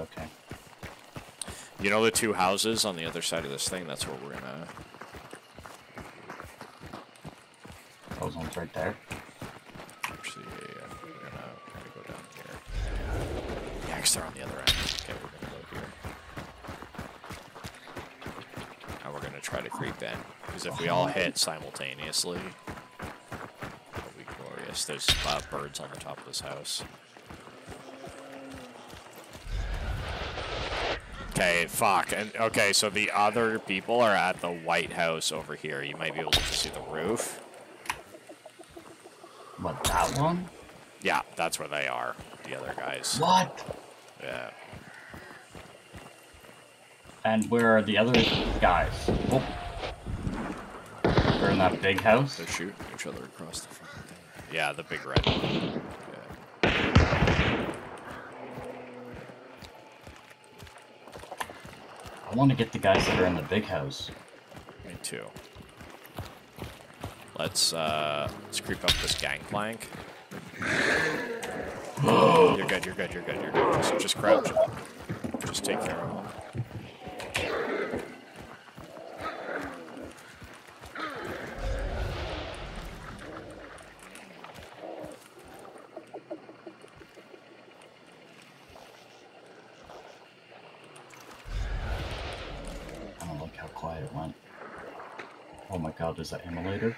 okay. You know the two houses on the other side of this thing? That's where we're gonna. Those ones right there. Actually, yeah, we're gonna kind of go down here. Yeah, 'cause they're on the other end. Okay, we're gonna go here. And we're gonna try to creep in. Because if we all hit simultaneously, that'll be glorious. There's uh, birds on the top of this house. Okay, fuck. And okay, so the other people are at the White House over here. You might be able to see the roof. What, that one? Yeah, that's where they are. The other guys. What? Yeah. And where are the other guys? Oh. They're in that big house? They're shooting each other across the front. Yeah, the big red one. I want to get the guys that are in the big house. Me too. Let's uh let's creep up this gangplank. you're good, you're good, you're good, you're good. Just just crouch. Just take care of them. I don't like how quiet went. Oh my god, there's that immolator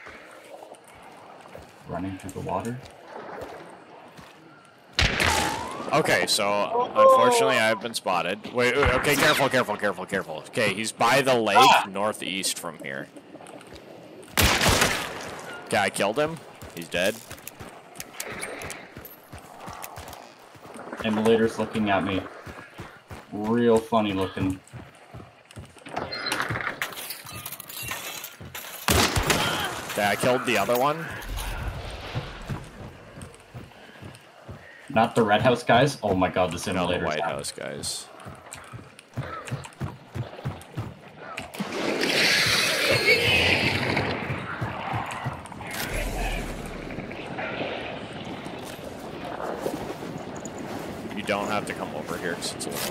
running through the water. Okay, so unfortunately I've been spotted. Wait, wait, okay, careful, careful, careful, careful. Okay, he's by the lake ah! northeast from here. Okay, I killed him. He's dead. Immolator's looking at me. Real funny looking. Okay, I killed the other one. Not the red house guys? Oh my god, this immolator's White. House guys. You don't have to come over here because it's a little